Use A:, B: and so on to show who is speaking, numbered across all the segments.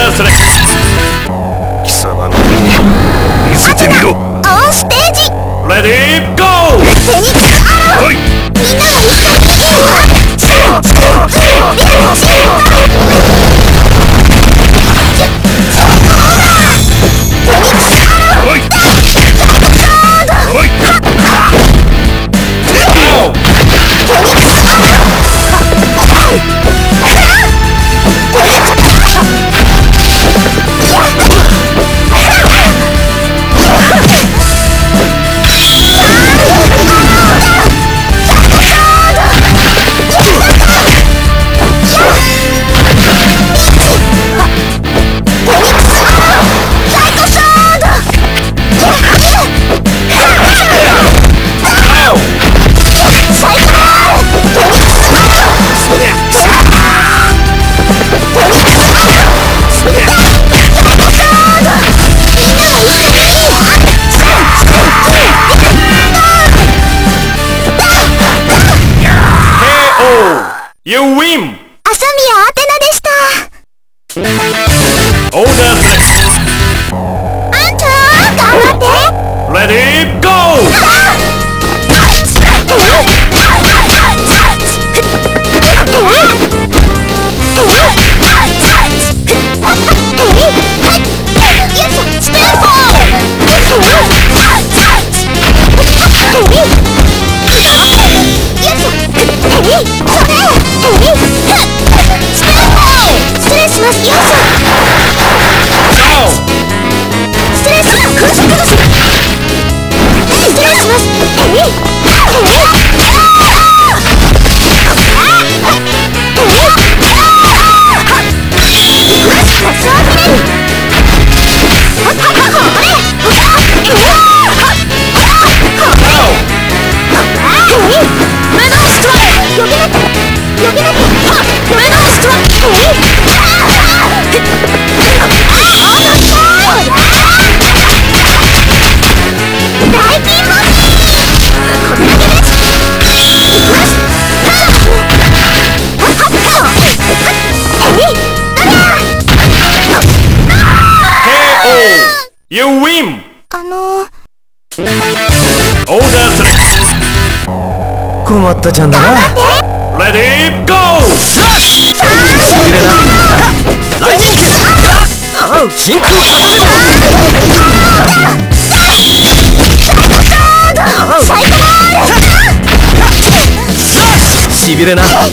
A: ダーユーウィン
B: 朝宮アテナでした。
A: オーダース
B: あえ
A: ユーウィン
B: あの
A: オーダース
C: 困ったちゃんだな。
A: レディーゴー
C: しびれな。ライジングあう真空片手しびれな
A: ダウ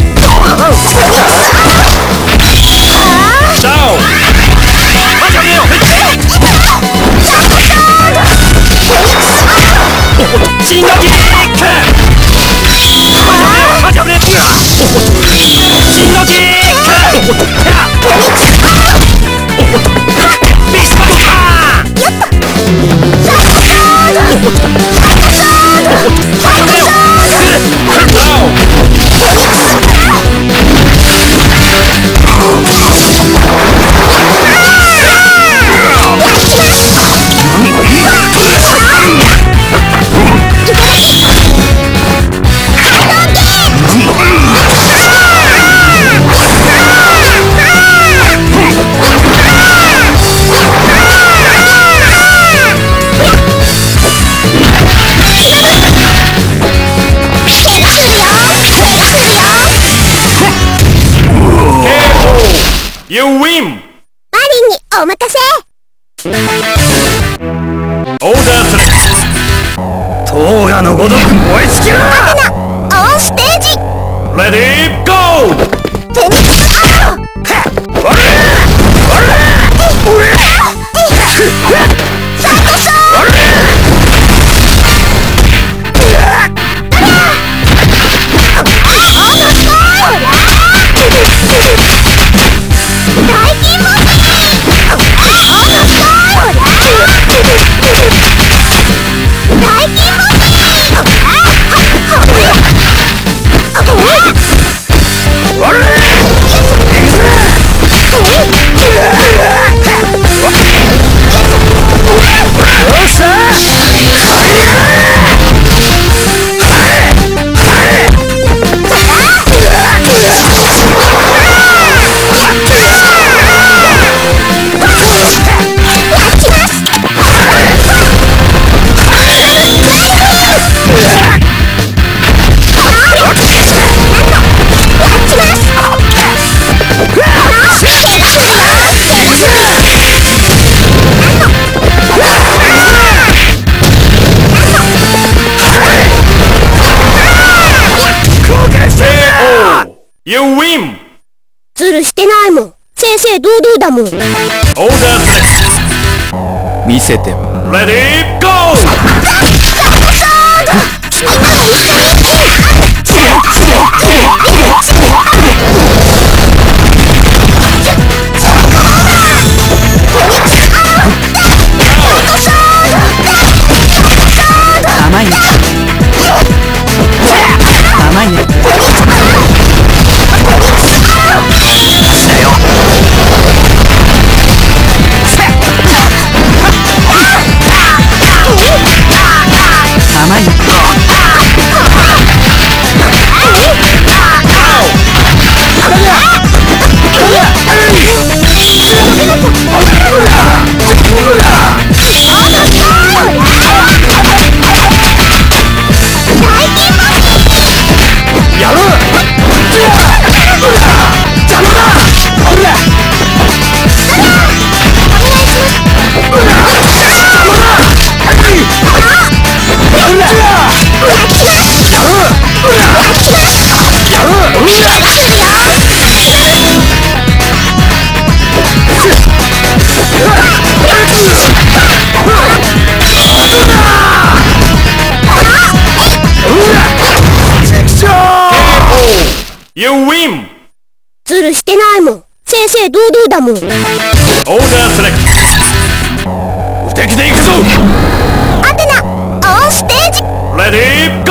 A: ン
C: 進撃キック
A: ユーウィン
B: マリンにお任せ。
A: オーダース
D: 塔がのごとく燃え尽きろ
B: アテナオンステージ。
A: レディーゴー
B: フェニックスアロー大
A: 見せてもレディ
E: ー You win!
B: ズルしてないもん正々堂々だもん
E: Order select! 無敵で行くぞ
B: アテナオンステージ
E: Ready, go!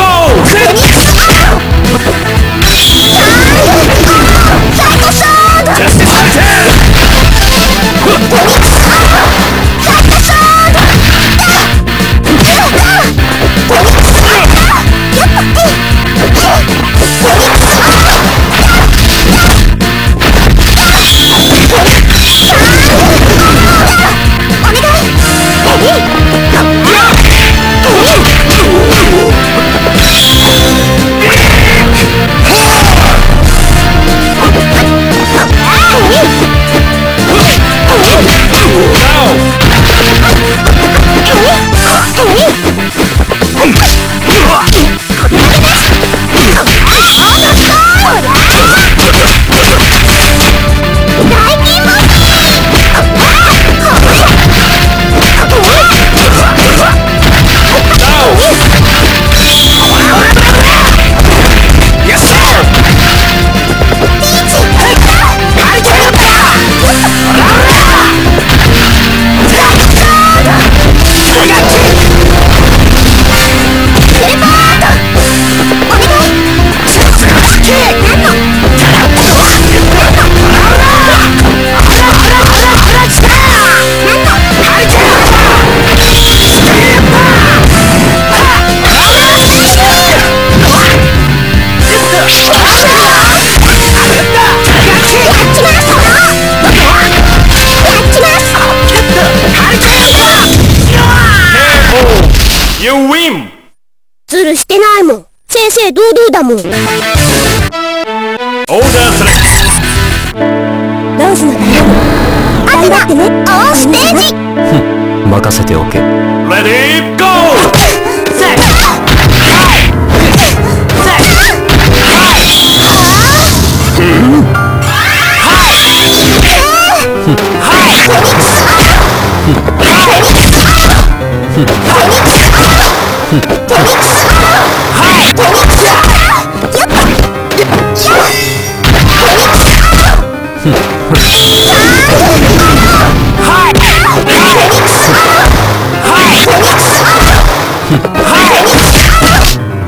A: 任せておけ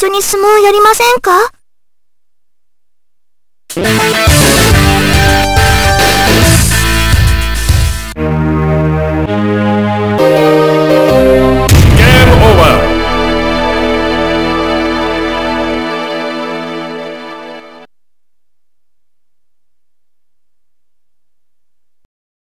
B: 緒に相撲やりませんか？